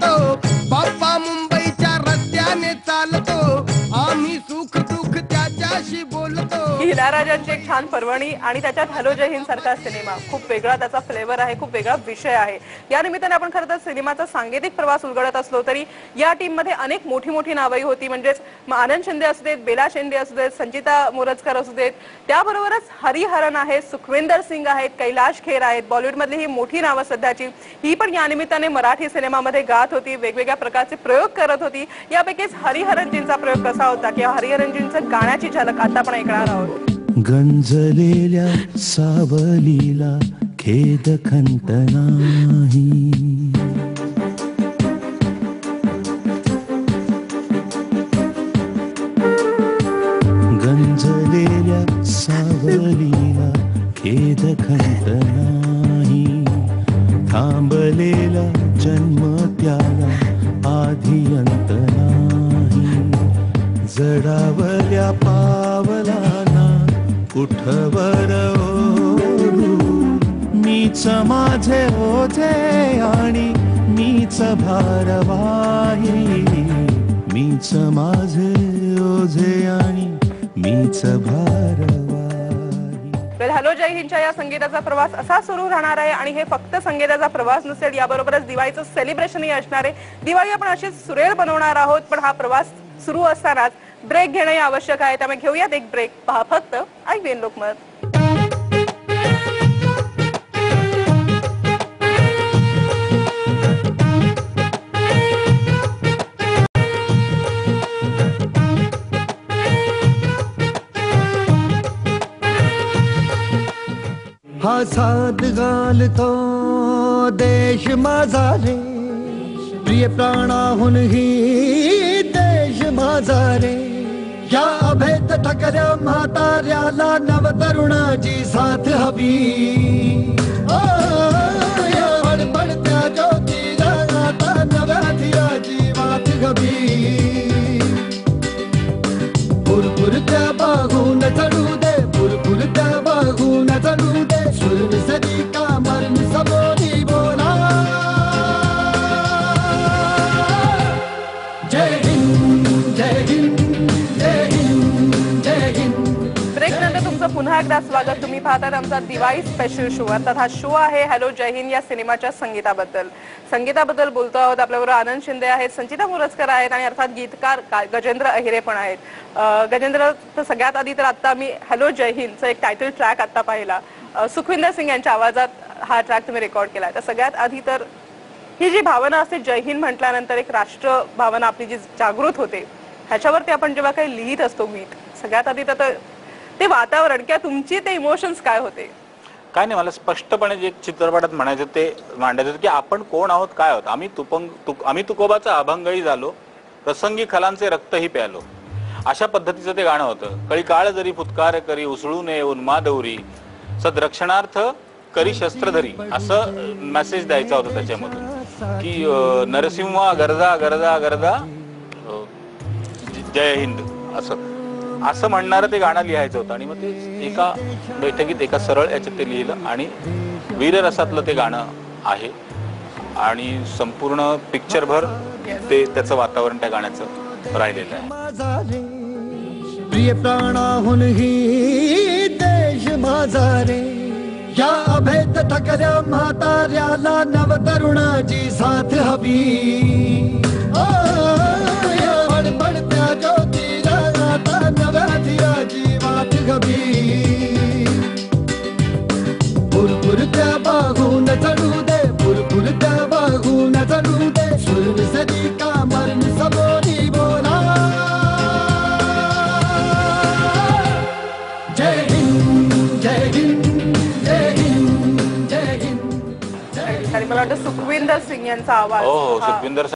चालतो. बाप्पा मुंबईच्या रस्त्याने चालतो. त्याच्याशी बोलतो एक छान पर्वणी आणि त्याच्यात हॅलो जय हिंद सारखा सिनेमा. खूप वेगळा त्याचा फ्लेवर आहे खूप वेगळा विषय आहे. या निमित्ताने आपण खरं तर सिनेमाचा सांगीतिक प्रवास उलगडत असलो तरी या टीममध्ये अनेक मोठी मोठी नावही होती. म्हणजेच आनंद शिंदे असू देत बेला शिंदे असू देत संचिता मोरजकर असू देत त्याबरोबरच हरिहरन आहेत सुखविंदर सिंग आहेत कैलाश खेर आहेत. बॉलिवूडमधली ही मोठी नावं सध्याची. ही पण या निमित्ताने मराठी सिनेमामध्ये गात होती. वेगवेगळ्या प्रकारचे प्रयोग करत होती. यापैकीच हरिहरनजींचा प्रयोग कसा होता किंवा हरिहरनजींचं गाण्याची झलक आता आपण ऐकणार आहोत. गंजलेल्या सावलीला खेद खंत नाही. गंजलेल्या सावलीला खेद खंत नाही. थांबलेला जन्म त्याला आधी अंत नाही. जडावल्या पावलाना कुठवर ओढू? मीच माझे ओझे आणि मीच भारवाही. मीच माझे ओझे आणि मीच भारवाही. तर हॅलो जय हिंदच्या या संगीताचा प्रवास असा सुरू राहणार आहे आणि हे फक्त संगीताचा प्रवास नसेल याबरोबरच दिवाळीचं सेलिब्रेशनही असणार आहे. दिवाळी आपण अशीच सुरेल बनवणार आहोत पण हा प्रवास सुरू असतानाच ब्रेक घेणंही आवश्यक आहे. त्यामुळे घेऊयात एक ब्रेक. पहा फक्त ऐकवेन लोकमत. हा साध घालतो देश माझा रे. प्रिय प्राणाहून ही देश माझा रे या अभेद ठकऱ्या म्हाताऱ्याला नवतरुणाची साथ हवी ओ, या बडबडत्या ज्योतीला आता नव्या धिराची वाट हवी पुरपुरत्या बागून तुमचं पुन्हा एकदा स्वागत. तुम्ही पाहतात आमचा दिवाळी स्पेशल शो अर्थात हा शो आहे हॅलो जय हिंद या सिनेमाच्या संगीताबद्दल. संगीताबद्दल बोलतो आहोत आपल्याबरोबर आनंद शिंदे आहेत संचिता मोरजकर आहेत आणि अर्थात गीतकार गजेंद्र अहिरे पण आहेत. गजेंद्र तर सगळ्यात आधी तर आता मी हॅलो जय हिंदचा एक टायटल ट्रॅक आता पाहिला. सुखविंदर सिंग यांच्या आवाजात हा ट्रॅक तुम्ही रेकॉर्ड केला तर सगळ्यात आधी तर ही जी भावना असते जय हिंद म्हटल्यानंतर एक राष्ट्र भावना आपली जी जागृत होते. ह्याच्यावरती आपण जेव्हा काही लिहित असतो गीत सगळ्यात आधी तर ते- वातावरण किंवा तुमचे ते इमोशन्स काय होते? काय नाही मला स्पष्टपणे जे चित्रपटात म्हणायचं ते मांडायचं की आपण कोण आहोत काय आहोत? आम्ही तुपंग तुक आम्ही तुकोबाचा अभंगही झालो प्रसंगी खलांचे रक्तही प्यालो. अशा पद्धतीचं ते गाणं होतं. कळी काळ जरी फुतकार करी उसळू नये उन्मादवरी सदरक्षणार्थ करी शस्त्रधरी असं मेसेज द्यायचा होता त्याच्यामधून. की अं, नरसिंह गरजा गरजा गरजा जय हिंद. असं. असं म्हणणारं ते गाणं लिहायचं होतं. आणि मग ते एका बैठकीत एका सरळ याच्यात ते लिहिलं. आणि वीररसातलं ते गाणं आहे. आणि संपूर्ण पिक्चरभर ते त्याचं वातावरण त्या गाण्याचं राहिलेलं आहे. माझा प्रिय प्राणाहून ही देश माझा रे. या अभेद थकऱ्या म्हाताऱ्याला नवतरुणाची साथ हवी. मला वाटतं सुखविंदर सिंग यांचा आवाज. हो हो हा- सुखविंदर